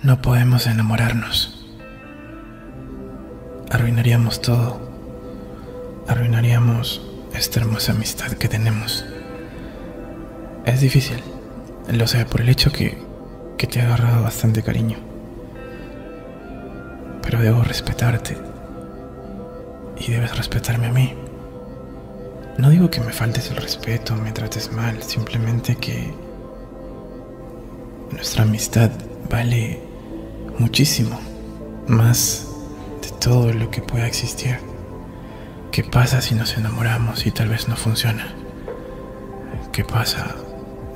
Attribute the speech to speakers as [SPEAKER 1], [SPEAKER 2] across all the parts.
[SPEAKER 1] No podemos enamorarnos. Arruinaríamos todo. Arruinaríamos esta hermosa amistad que tenemos. Es difícil, lo sé por el hecho que, que te he agarrado bastante cariño. Pero debo respetarte. Y debes respetarme a mí. No digo que me faltes el respeto, me trates mal, simplemente que nuestra amistad vale muchísimo, más de todo lo que pueda existir. ¿Qué pasa si nos enamoramos y tal vez no funciona? ¿Qué pasa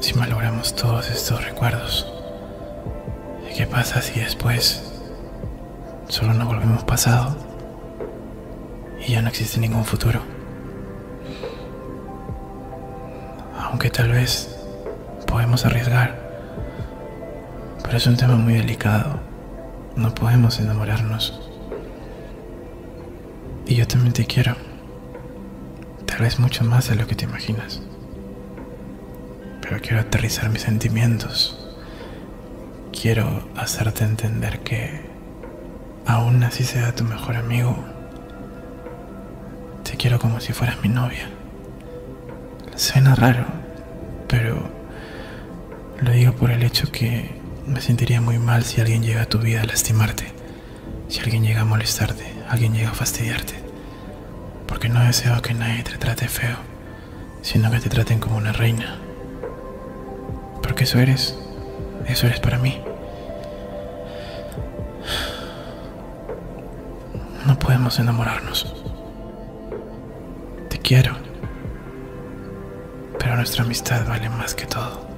[SPEAKER 1] si malogramos todos estos recuerdos? ¿Qué pasa si después solo nos volvemos pasado y ya no existe ningún futuro? Aunque tal vez podemos arriesgar, pero es un tema muy delicado. No podemos enamorarnos. Y yo también te quiero. Tal vez mucho más de lo que te imaginas. Pero quiero aterrizar mis sentimientos. Quiero hacerte entender que, aún así sea tu mejor amigo, te quiero como si fueras mi novia. Suena raro, pero lo digo por el hecho que me sentiría muy mal si alguien llega a tu vida a lastimarte, si alguien llega a molestarte, alguien llega a fastidiarte. Porque no deseo que nadie te trate feo, sino que te traten como una reina. Porque eso eres, eso eres para mí. No podemos enamorarnos. Te quiero, pero nuestra amistad vale más que todo.